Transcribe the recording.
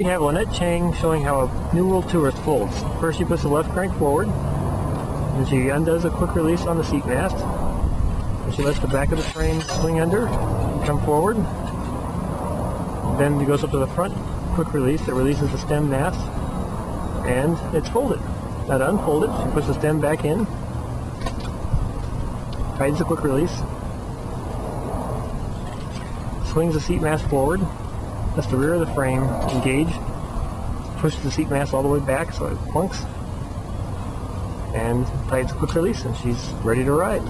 We have Lynette Chang showing how a New World Tourist folds. First she puts the left crank forward, and she undoes a quick release on the seat mast. And she lets the back of the frame swing under, and come forward. Then it goes up to the front, quick release that releases the stem mast, and it's folded. Now to unfold it, she puts the stem back in, tightens the quick release, swings the seat mast forward, lets the rear of the frame engage, pushes the seat mast all the way back so it plunks, and tightens quick release and she's ready to ride.